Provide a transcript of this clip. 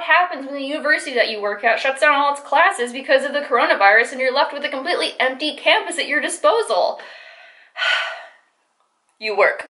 what happens when the university that you work at shuts down all its classes because of the coronavirus and you're left with a completely empty campus at your disposal. you work.